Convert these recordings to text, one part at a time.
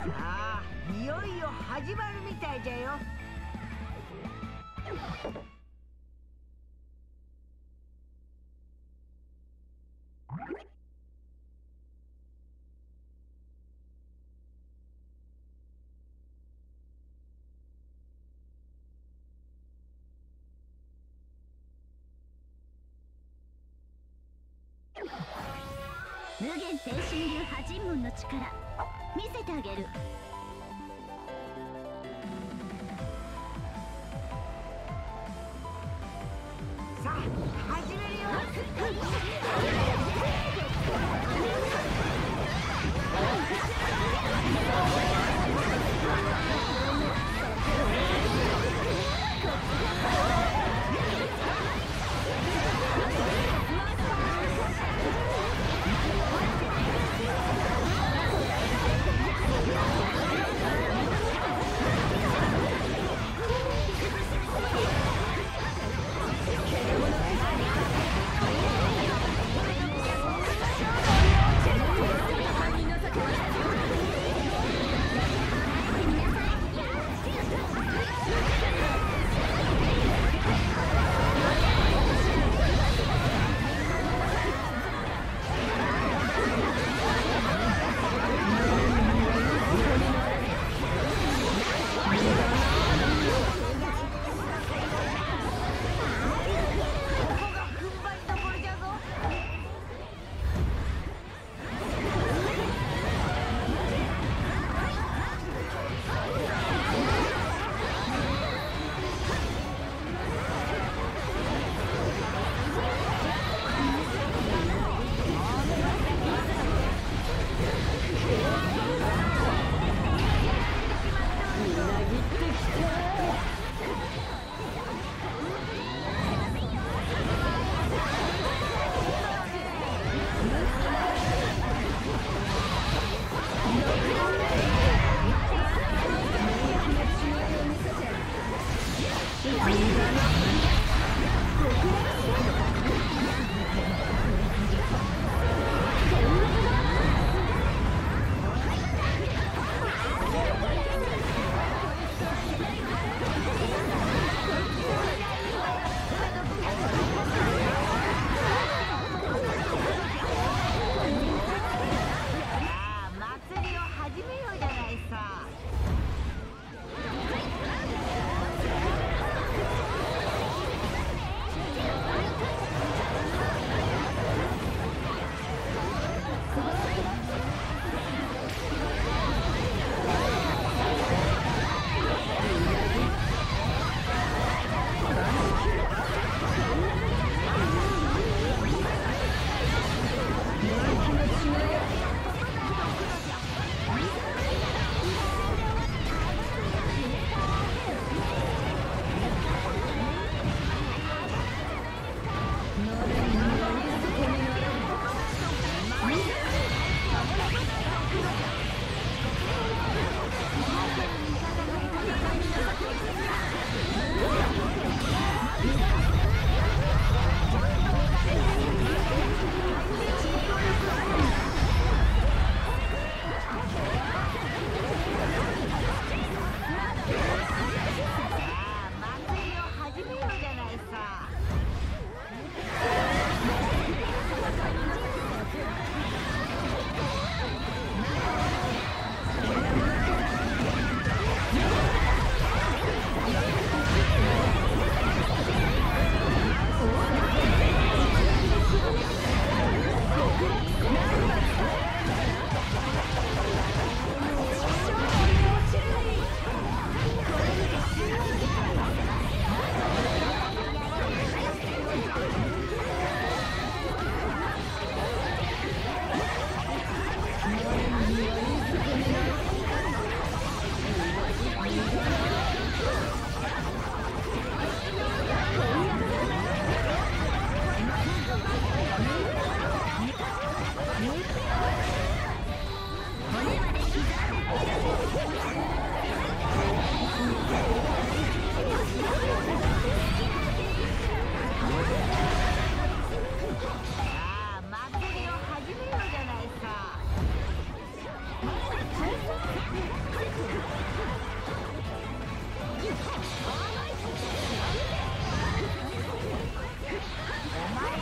ああいよいよ始まるみたいじゃよ。無限天神流破人門の力。見せてあげる。さあ始めるよ。さ。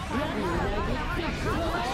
Let me get this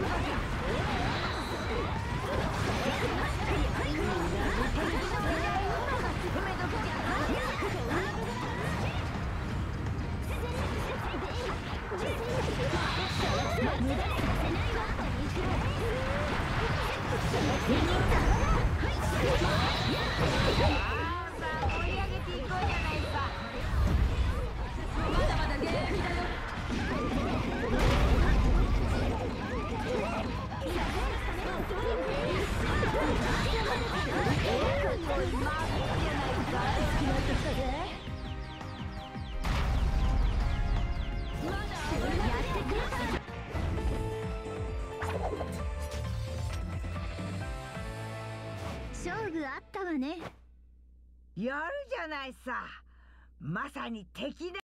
Yeah. 勝負あったわね。やるじゃないさ。まさに敵だ。